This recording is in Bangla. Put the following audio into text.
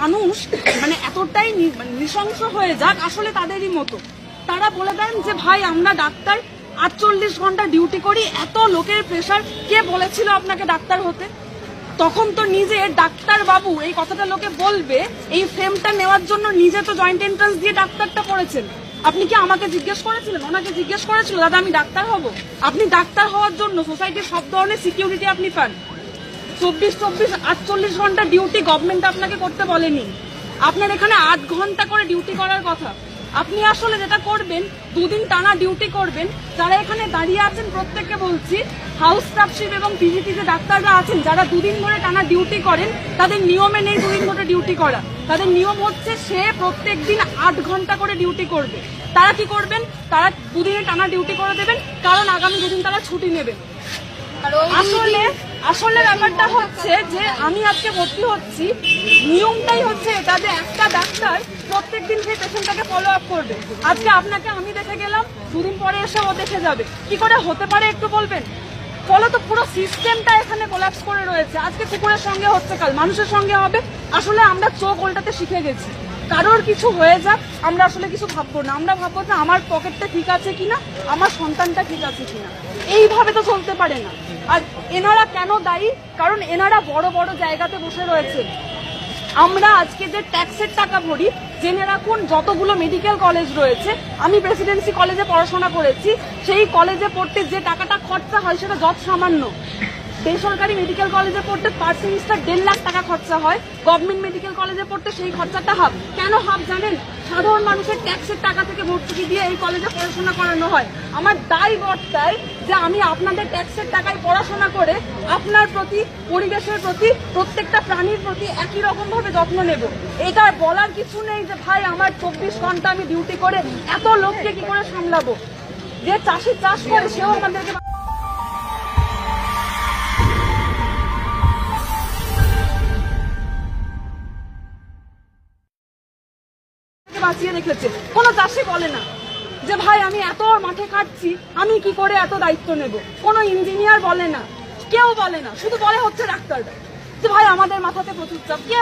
মানুষ মানে এতটাই মানে নৃশংস হয়ে যাক আসলে তাদেরই মতো। তারা বলে দেন যে, ভাই, আমরা ডাক্তার, আটচল্লিশ ঘণ্টা ডিউটি করি, এত লোকের প্রেশার কে বলেছিল আপনাকে ডাক্তার হতে? তখন তো নিজে ডাক্তার বাবু, এই কথাটা লোকে বলবে, এই ফ্রেমটা নেওয়ার জন্য নিজে তো জয়েন্ট এন্ট্রান্স দিয়ে ডাক্তারটা করেছেন আপনি কি আমাকে জিজ্ঞেস করেছিলেন? ওনাকে জিজ্ঞেস করেছিল, দাদা, আমি ডাক্তার হব। আপনি ডাক্তার হওয়ার জন্য সোসাইটির সব ধরনের সিকিউরিটি আপনি পান। চব্বিশ চব্বিশ আটচল্লিশ ঘণ্টা ডিউটি গভর্নমেন্ট আপনাকে করতে বলেনি। আপনার এখানে আট ঘণ্টা করে ডিউটি করার কথা। আপনি আসলে যেটা করবেন দুদিন টানা ডিউটি করবেন। যারা এখানে দাঁড়িয়ে আছেন প্রত্যেককে বলছি হাউস স্টাফশিপ এবং পিজিটি যে ডাক্তাররা আছেন যারা দুদিন ধরে টানা ডিউটি করেন তাদের নিয়মে নেই দুদিন ধরে ডিউটি করা। তাদের নিয়ম হচ্ছে সে প্রত্যেক দিন আট ঘণ্টা করে ডিউটি করবে। তারা কি করবেন? তারা দুদিনে টানা ডিউটি করে দেবেন কারণ আগামী দুদিন তারা ছুটি নেবেন আসলে আসলে ব্যাপারটা হচ্ছে যে আমি আজকে ভর্তি হচ্ছি। নিয়মটাই হচ্ছে এটা যে একটা ডাক্তার প্রত্যেকদিন সেই পেশেন্টটাকে ফলো আপ করবে। আজকে আপনাকে আমি দেখে গেলাম, দুদিন পরে এসে ও দেখে যাবে। কি করে হতে পারে একটু বলবেন? ফলে তো, পুরো সিস্টেমটা এখানে কোলাপস করে রয়েছে। আজকে কুকুরের সঙ্গে হচ্ছে কাল, মানুষের সঙ্গে হবে। আসলে আমরা চোখ উল্টাতে শিখে গেছি। কারোর কিছু হয়ে যাক, আমরা আসলে কিছু ভাববো না। আমরা ভাববো যে আমার পকেটটা ঠিক আছে কিনা, আমার সন্তানটা ঠিক আছে কিনা। এইভাবে তো চলতে পারে না। আর এনারা কেন দায়ী? কারণ এনারা বড় বড় জায়গাতে বসে রয়েছে। আমরা আজকে যে ট্যাক্সের টাকা ভরি জেনে রাখুন যতগুলো মেডিকেল কলেজ রয়েছে, আমি প্রেসিডেন্সি কলেজে পড়াশোনা করেছি, সেই কলেজে পড়তে যে টাকাটা খরচা হয় সেটা যত সামান্য। বেসরকারি মেডিকেল কলেজে পড়তে পার সেমিস্টার দেড় লাখ টাকা খরচা হয় গভর্নমেন্ট মেডিকেল কলেজে পড়তে সেই খরচাটা হাফ কেন হাফ জানেন? সাধারণ মানুষের ট্যাক্সের টাকা থেকে ভর্তুকি দিয়ে এই কলেজে পড়াশোনা করানো হয়। আমার দায় বর্তায় যে আমি আপনাদের ট্যাক্সের টাকায় পড়াশোনা করে আপনার প্রতি, পরিবেশের প্রতি, প্রত্যেকটা প্রাণীর প্রতি একই রকম ভাবে যত্ন নেব। এটা বলার কিছু নেই যে, ভাই, আমার চব্বিশ ঘণ্টা আমি ডিউটি করে এত লোককে কি করে সামলাবো? যে চাষি চাষ করে সেও আমাদেরকে বাঁচিয়ে রেখেছে। কোনো চাষি বলে না যে, ভাই, আমি এত মাঠে কাটছি, আমি কি করে এত দায়িত্ব নেব? কোনো ইঞ্জিনিয়ার বলে না। কেউ বলে না। শুধু বলে হচ্ছে ডাক্তাররা যে, ভাই, আমাদের মাথাতে প্রচুর চাপ। কে?